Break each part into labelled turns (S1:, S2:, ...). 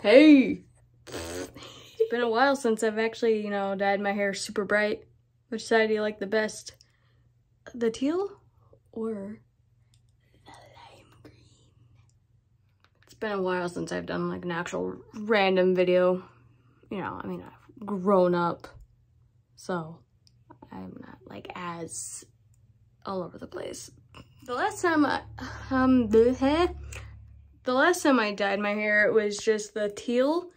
S1: Hey! it's been a while since I've actually, you know, dyed my hair super bright. Which side do you like the best? The teal or the lime green? It's been a while since I've done like an actual random video. You know, I mean, I've grown up, so I'm not like as all over the place. The last time I, um, the, the last time I dyed my hair, it was just the teal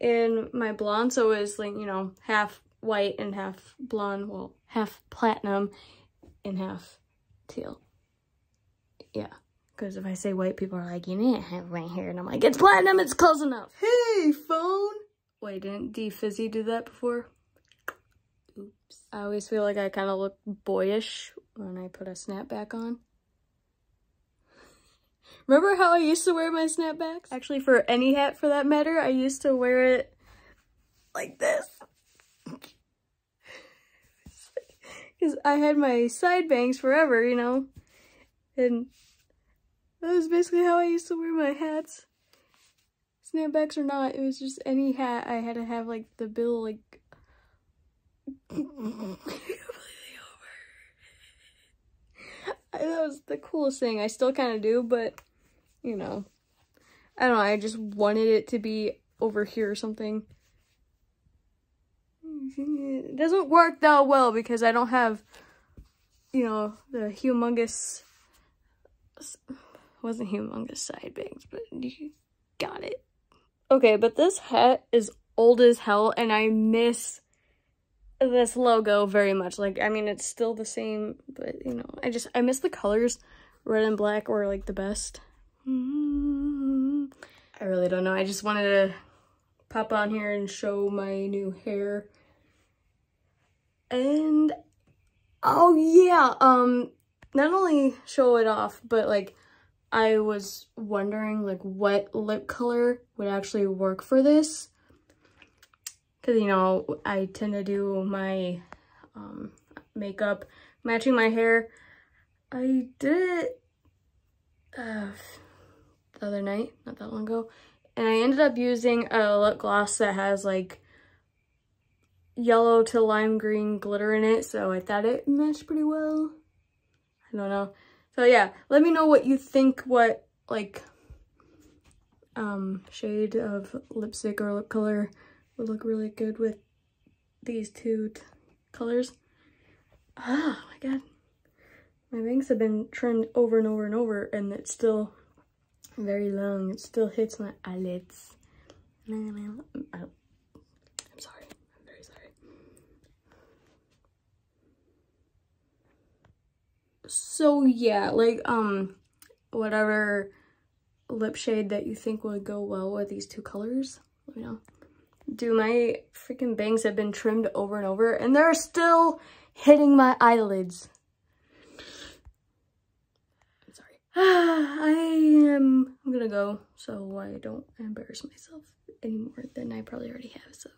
S1: in my blonde. So it was like, you know, half white and half blonde, well, half platinum and half teal. Yeah. Because if I say white, people are like, you didn't have white hair. And I'm like, it's platinum, it's close enough. Hey, phone. Wait, didn't D Fizzy do that before? Oops. I always feel like I kind of look boyish when I put a snapback on. Remember how I used to wear my snapbacks? Actually, for any hat for that matter, I used to wear it like this. Because I had my side bangs forever, you know? And that was basically how I used to wear my hats. Snapbacks or not, it was just any hat I had to have like the bill like that was the coolest thing. I still kind of do, but you know, I don't know. I just wanted it to be over here or something. It doesn't work that well because I don't have, you know, the humongous, wasn't humongous side bangs, but you got it. Okay, but this hat is old as hell and I miss this logo very much. Like, I mean, it's still the same, but, you know, I just, I miss the colors. Red and black were, like, the best. Mm-hmm. I really don't know. I just wanted to pop on here and show my new hair. And, oh, yeah, um, not only show it off, but, like, I was wondering, like, what lip color would actually work for this because you know I tend to do my um, makeup matching my hair. I did it uh, the other night, not that long ago, and I ended up using a lip gloss that has like yellow to lime green glitter in it, so I thought it matched pretty well. I don't know. So yeah, let me know what you think, what like um shade of lipstick or lip color would look really good with these two colors. Oh my god. My bangs have been trimmed over and over and over and it's still very long. It still hits my eyelids. I'm sorry. I'm very sorry. So yeah, like um whatever lip shade that you think would go well with these two colors, let me know. Dude, my freaking bangs have been trimmed over and over, and they're still hitting my eyelids. I'm sorry. I am I'm gonna go so I don't embarrass myself any more than I probably already have, so.